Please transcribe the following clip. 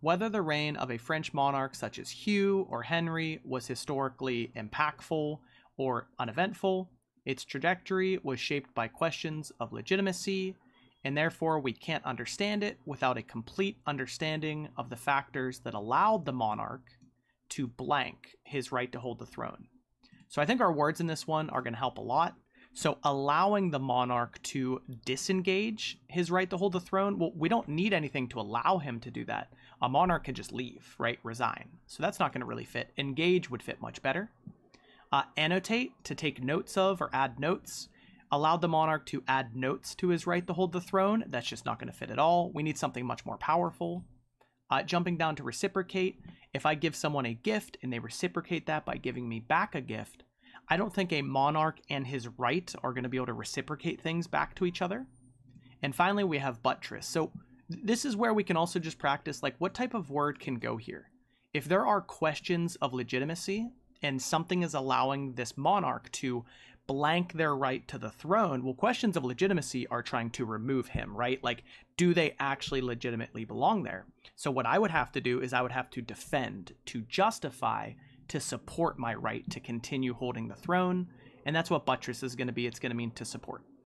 whether the reign of a French monarch such as Hugh or Henry was historically impactful or uneventful, its trajectory was shaped by questions of legitimacy, and therefore we can't understand it without a complete understanding of the factors that allowed the monarch to blank his right to hold the throne. So I think our words in this one are going to help a lot. So allowing the monarch to disengage his right to hold the throne, well, we don't need anything to allow him to do that. A monarch can just leave, right? Resign. So that's not going to really fit. Engage would fit much better. Uh, annotate, to take notes of or add notes. Allowed the monarch to add notes to his right to hold the throne. That's just not going to fit at all. We need something much more powerful. Uh, jumping down to reciprocate, if I give someone a gift and they reciprocate that by giving me back a gift, I don't think a monarch and his right are going to be able to reciprocate things back to each other. And finally, we have buttress. So this is where we can also just practice like what type of word can go here. If there are questions of legitimacy and something is allowing this monarch to blank their right to the throne, well, questions of legitimacy are trying to remove him, right? Like, do they actually legitimately belong there? So, what I would have to do is I would have to defend, to justify to support my right to continue holding the throne. And that's what buttress is going to be. It's going to mean to support.